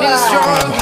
First Getting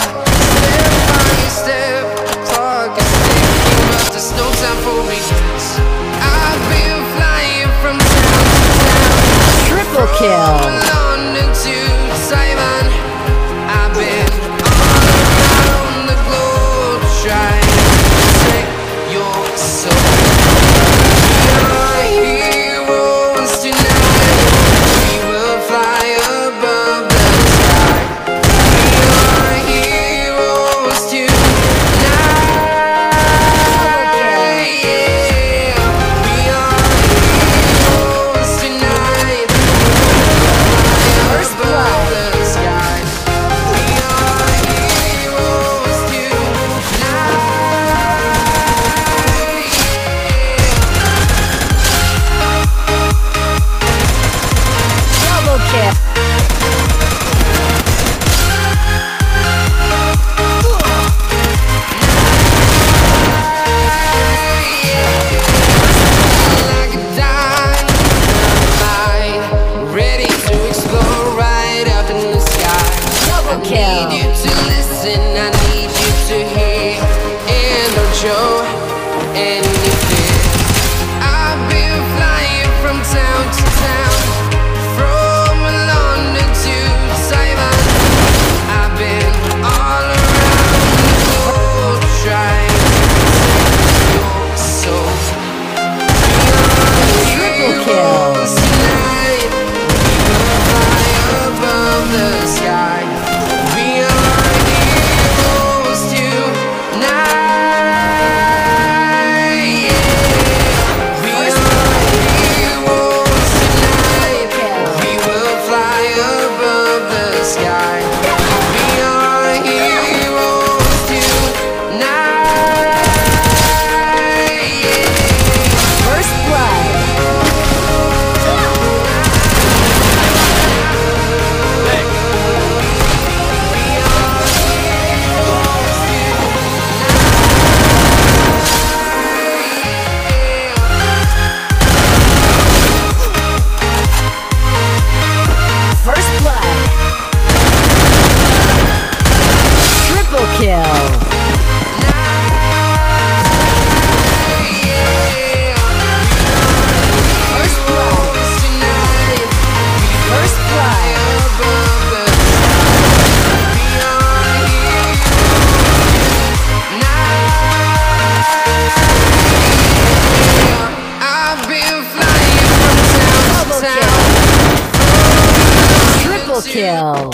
anything. kill.